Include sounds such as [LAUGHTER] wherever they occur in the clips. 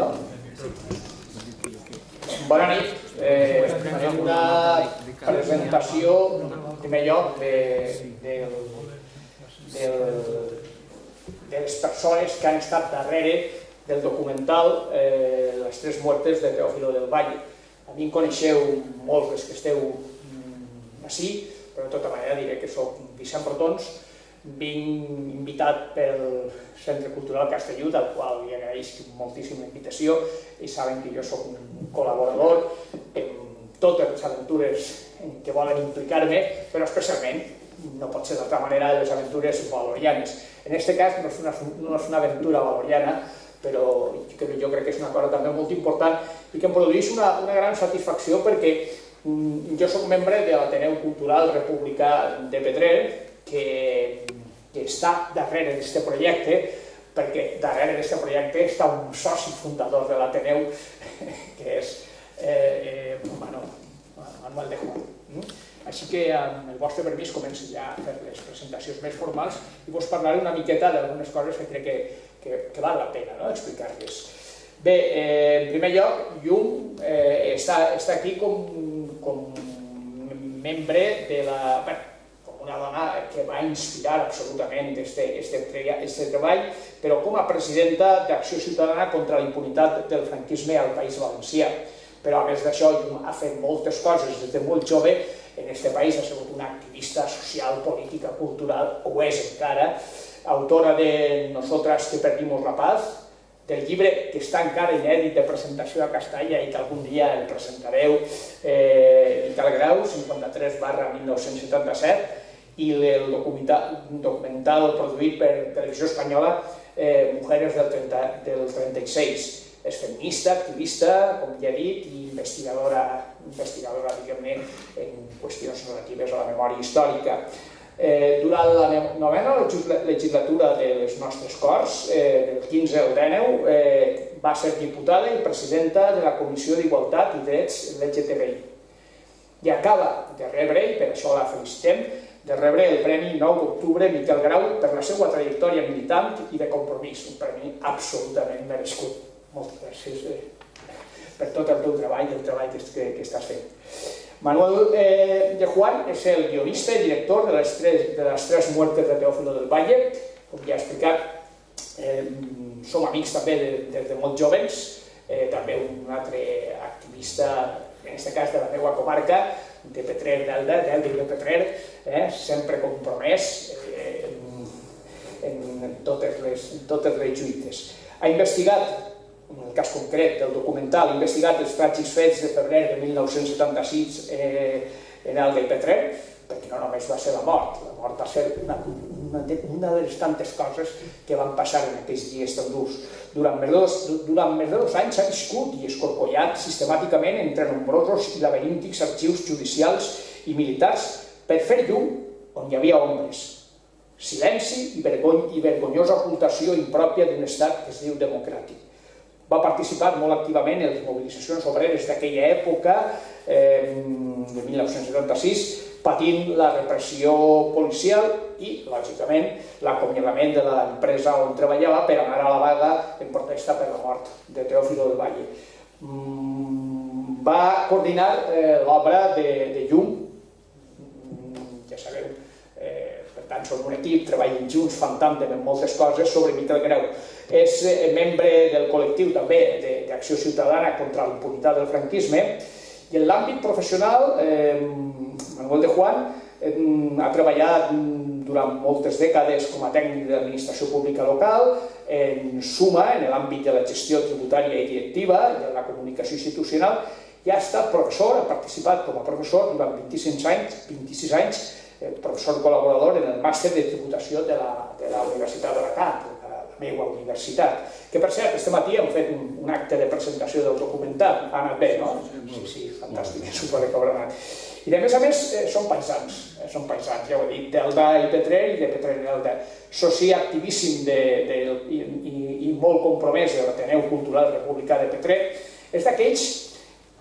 no? Bona nit. Eh, farem una presentació, en primer lloc, de, de, de, de les persones que han estat darrere del documental eh, Les tres muertes de Teòfilo del Valle. A mi em coneixeu molts dels que esteu mm, així, però de tota manera diré que sóc Vicent Protons, vinc invitat pel Centre Cultural Castellú, del qual li agraeixo moltíssim la invitació, i saben que jo sóc un col·laborador en totes les aventures en què volen implicar-me, però especialment no pot ser d'altra manera les aventures valorianes. En aquest cas no és una, no és una aventura valoriana, però jo crec que és una cosa també molt important i que em produeix una, una gran satisfacció perquè mm, jo sóc membre de l'Ateneu Cultural Republicà de Petrer, que, que està darrere d'aquest projecte, perquè darrere d'aquest projecte està un soci fundador de l'Ateneu, [LAUGHS] que és eh, eh, bueno, Manuel de Juan. Així que, amb el vostre permís, començo ja a fer les presentacions més formals i vos parlaré una miqueta d'algunes coses que crec que, que, que val la pena no? explicar-les. Bé, eh, en primer lloc, Jung eh, està, està aquí com, com membre de la... Bueno, una dona que va inspirar absolutament este, este, este treball, però com a presidenta d'Acció Ciutadana contra la impunitat del franquisme al País Valencià. Però a més d'això ha fet moltes coses des de molt jove en aquest país, ha sigut una activista social, política, cultural, ho és encara, autora de Nosotras que perdimos la paz, del llibre que està encara inèdit de presentació a Castalla i que algun dia el presentareu, eh, Vital Grau, 53 barra 1977, i el documental, documental produït per Televisió Espanyola eh, Mujeres del, 30, del 36. És feminista, activista, com ja he dit, i investigadora, investigadora diguem-ne, en qüestions relatives a la memòria històrica. Eh, durant la novena legislatura de les nostres Corts, eh, del 15 al 19, eh, va ser diputada i presidenta de la Comissió d'Igualtat i Drets LGTBI. I acaba de rebre, i per això la felicitem, de rebre el Premi 9 d'octubre Miquel Grau per la seva trajectòria militant i de compromís, un premi absolutament merescut. Moltes gràcies eh, per tot el teu treball i el treball que, que, que estàs fent. Manuel eh, de Juan és el guionista i director de les tres, de les tres muertes de Teófilo del Valle, com ja he explicat, eh, som amics també des de, de molt jovens, eh, també un altre activista, en aquest cas de la meva comarca, de Petrer d'Elda, d'Elda i de Petrer, eh, sempre compromès eh, en, en, totes les, totes les lluites. Ha investigat, en el cas concret del documental, investigat els tràgics fets de febrer de 1976 eh, en i Petrer, perquè no només va ser la mort, la mort va ser una, una, de, una de les tantes coses que van passar en aquells dies tan durs. Durant més, dos, durant més de dos anys s'ha viscut i escorcollat sistemàticament entre nombrosos i laberíntics arxius judicials i militars per fer llum on hi havia ombres. Silenci i, i vergonyosa ocultació impròpia d'un estat que es diu democràtic. Va participar molt activament en les mobilitzacions obreres d'aquella època, de 1976, patint la repressió policial i, lògicament, l'acomiadament de l'empresa on treballava per anar a la vaga en protesta per la mort de Teòfilo del Valle. Mm, va coordinar eh, l'obra de, de Llum, són un equip, treballen junts, fan també en moltes coses sobre Miquel Grau. És eh, membre del col·lectiu també d'Acció Ciutadana contra la impunitat del franquisme i en l'àmbit professional, eh, Manuel de Juan eh, ha treballat durant moltes dècades com a tècnic d'administració pública local, en Suma, en l'àmbit de la gestió tributària i directiva, de la comunicació institucional, i ha estat professor, ha participat com a professor durant 25 anys, 26 anys, professor col·laborador en el màster de tributació de la, de la Universitat d'Alacant, la, la meva universitat. Que per cert, este matí hem fet un, un acte de presentació del documental, ha anat bé, no? Sí, sí, fantàstic, [LAUGHS] suposo que haurà anat. I a més a més eh, són paisans, eh, són paisans, ja ho he dit, d'Elda i Petrer i de Petrer i Elda. Soci activíssim de, de, i, i, i molt compromès de l'Ateneu Cultural Republicà de Petrer, és d'aquells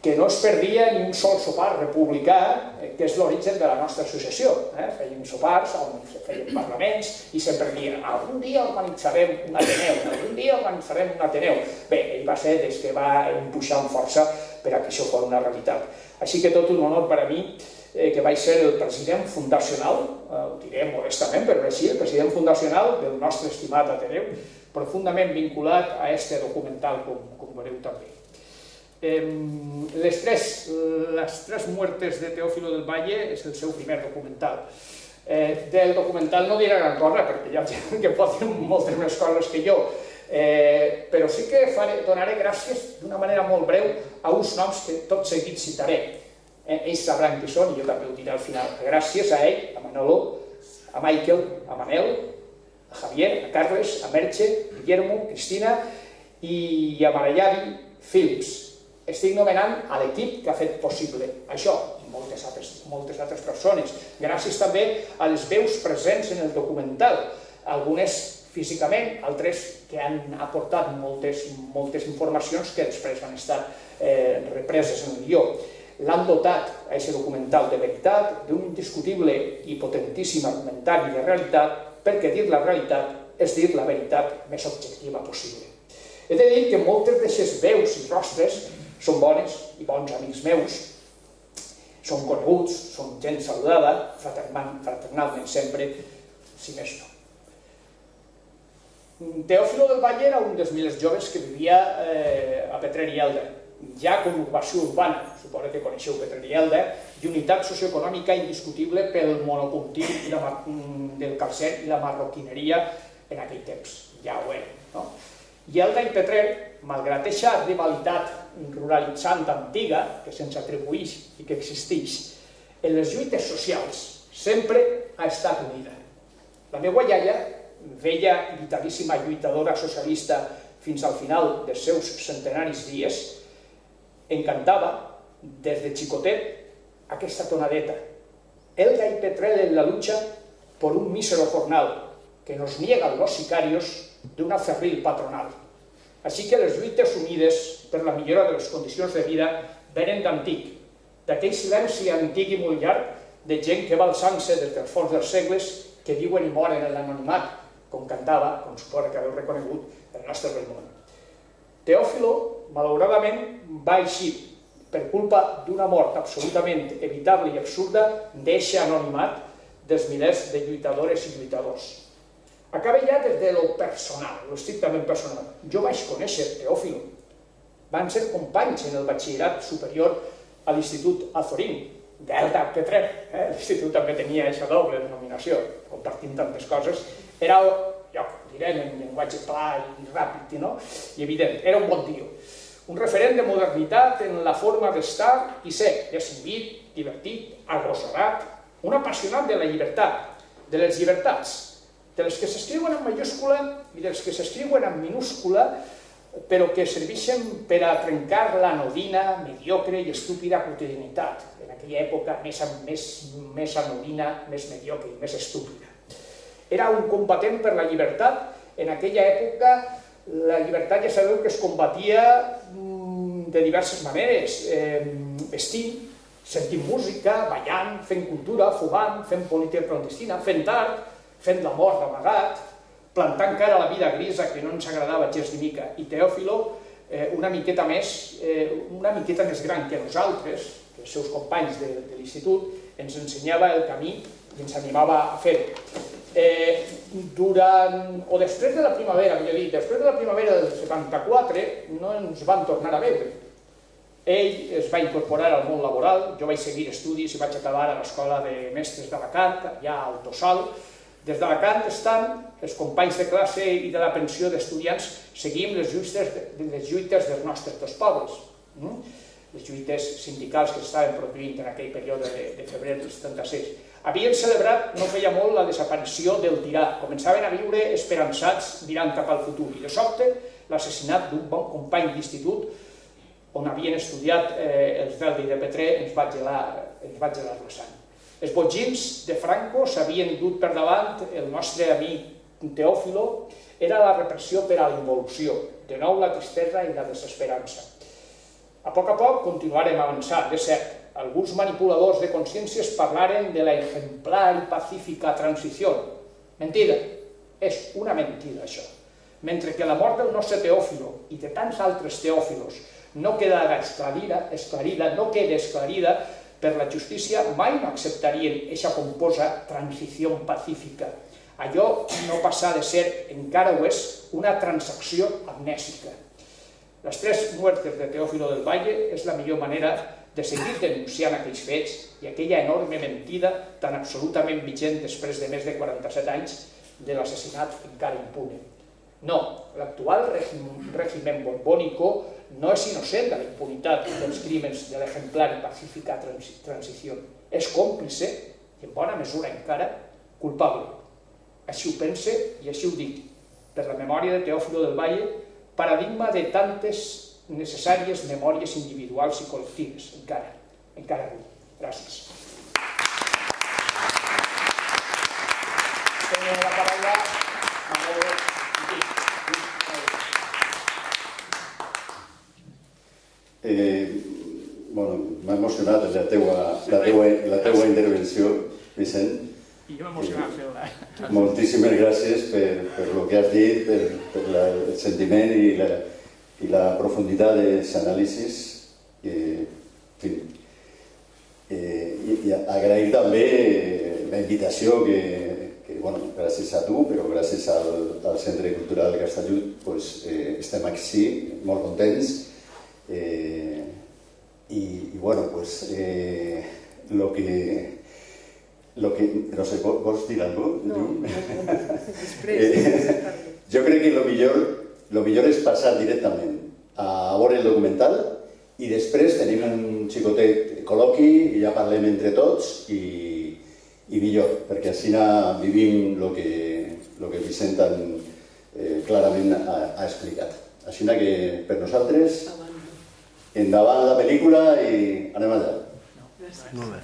que no es perdia ni un sol sopar republicà, eh, que és l'origen de la nostra associació. Eh? Fèiem sopars, fèiem parlaments, i sempre dient, algun dia organitzarem un Ateneu, algun dia organitzarem un Ateneu. Bé, ell va ser des que va empuixar amb força per a que això fos una realitat. Així que tot un honor per a mi eh, que vaig ser el president fundacional, eh, ho diré modestament, però així, el president fundacional del nostre estimat Ateneu, profundament vinculat a este documental, com, com veureu també. Les tres, les tres muertes de Teófilo del Valle és el seu primer documental. Eh, del documental no diré gran cosa, perquè ja ha [LAUGHS] que pot fer moltes més coses que jo, eh, però sí que faré, donaré gràcies d'una manera molt breu a uns noms que tot seguit citaré. Eh, ells sabran qui són i jo també ho diré al final. Gràcies a ell, a Manolo, a Michael, a Manel, a Javier, a Carles, a Merche, Guillermo, Cristina i a Marallavi Films estic nomenant a l'equip que ha fet possible això, i moltes altres, moltes altres persones. Gràcies també a les veus presents en el documental, algunes físicament, altres que han aportat moltes, moltes informacions que després van estar eh, represes en el guió. L'han dotat a aquest documental de veritat, d'un indiscutible i potentíssim argumentari de realitat, perquè dir la realitat és dir la veritat més objectiva possible. He de dir que moltes d'aquestes veus i rostres són bones i bons amics meus, són coneguts, són gent saludada, fraternalment sempre, si més no. Teòfilo del Valle era un dels milers joves que vivia eh, a Petrer i Elda, ja conurbació urbana, suposo que coneixeu Petrer i Elda, i unitat socioeconòmica indiscutible pel monocultiu del calcer i la marroquineria en aquell temps, ja ho era. No? I Elda i Petrer, malgrat aquesta rivalitat ruralitzant antiga, que se'ns atribueix i que existeix, en les lluites socials sempre ha estat unida. La meva iaia, vella i vitalíssima lluitadora socialista fins al final dels seus centenaris dies, encantava, des de xicotet, aquesta tonadeta. Elda y Petrel en la lucha por un mísero jornal que nos niegan los sicarios de una cerril patronal. Així que les lluites unides per la millora de les condicions de vida venen d'antic, d'aquell silenci antic i molt llarg de gent que va alçant-se des dels fons dels segles que viuen i moren en l'anonimat, com cantava, com suposa que haveu reconegut, el nostre Raimon. Teòfilo, malauradament, va eixir per culpa d'una mort absolutament evitable i absurda d'eixe anonimat dels milers de lluitadores i lluitadors. Acaba ja des de lo personal, lo estrictament personal. Jo vaig conèixer Teòfilo. Van ser companys en el batxillerat superior a l'Institut Azorín, d'Elda Petrer. Eh? L'Institut també tenia aquesta doble denominació, compartint tantes coses. Era, jo direm en llenguatge clar i ràpid, no? i evident, era un bon tio. Un referent de modernitat en la forma d'estar i ser, desinvit, divertit, agossarat, un apassionat de la llibertat, de les llibertats, de les que s'escriuen en majúscula i dels que s'escriuen en minúscula, però que serveixen per a trencar la nodina, mediocre i estúpida quotidianitat, en aquella època més, més, més anodina, més mediocre i més estúpida. Era un combatent per la llibertat, en aquella època la llibertat ja sabeu que es combatia mm, de diverses maneres, eh, vestint, sentint música, ballant, fent cultura, fumant, fent política clandestina, fent art, fent la mort d'amagat, plantant cara a la vida grisa que no ens agradava gens ni mica. I Teòfilo, eh, una miqueta més, eh, una miqueta més gran que nosaltres, que els seus companys de, de l'institut, ens ensenyava el camí i ens animava a fer-ho. Eh, durant, o després de la primavera, millor dit, després de la primavera del 74, no ens van tornar a veure. Ell es va incorporar al món laboral, jo vaig seguir estudis i vaig acabar a l'escola de mestres d'Alacant, allà al Tossal, des d'Alacant estan els companys de classe i de la pensió d'estudiants seguim les lluites, les lluites dels nostres dos pobles. Mm? Les lluites sindicals que s'estaven produint en aquell període de, de febrer del 76. Havien celebrat no feia molt la desaparició del tirà. Començaven a viure esperançats mirant cap al futur. I de sobte l'assassinat d'un bon company d'institut on havien estudiat eh, els Veldi de Petré ens va gelar, ens va gelar la sang. Els botgins de Franco s'havien dut per davant el nostre amic Teòfilo, era la repressió per a l'involució, de nou la tristesa i la desesperança. A poc a poc continuarem avançant, és cert. Alguns manipuladors de consciències parlaren de la exemplar i pacífica transició. Mentida, és una mentida això. Mentre que la mort del nostre Teòfilo i de tants altres teòfilos no quedarà esclarida, esclarida, no queda esclarida per la justícia, mai no acceptarien aquesta composa transició pacífica. Allò no passa de ser, encara ho és, una transacció amnèsica. Les tres muertes de Teòfilo del Valle és la millor manera de seguir denunciant aquells fets i aquella enorme mentida tan absolutament vigent després de més de 47 anys de l'assassinat encara impune. No, l'actual règim, règim borbónico no és innocent de la impunitat dels crímens de l'exemplar i pacífica transició. És còmplice, i en bona mesura encara, culpable. Així ho pense i així ho dic, per la memòria de Teòfilo del Valle, paradigma de tantes necessàries memòries individuals i col·lectives, encara, encara avui. Gràcies. la paraula Eh, bueno, m'ha emocionat la teua, la, teua, la teua intervenció, Vicent. I jo m'he emocionat fer-la. Moltíssimes gràcies per, per el que has dit, per, per la, el sentiment i la, i la profunditat dels anàlisis. Eh, en fi, eh, i, i agrair també la invitació que, que bueno, gràcies a tu, però gràcies al, al Centre Cultural Castellut, pues, eh, estem aquí molt contents. Eh, i, i bueno, pues, eh, lo que lo que, no sé, vols dir alguna cosa? No, no, no. Després, eh, jo crec que lo millor el millor és passar directament a veure el documental i després tenim un xicotet col·loqui i ja parlem entre tots i, i millor, perquè així vivim el que, lo que Vicent eh, clarament ha, ha explicat. Així que per nosaltres endavant la pel·lícula i anem allà. Molt bé.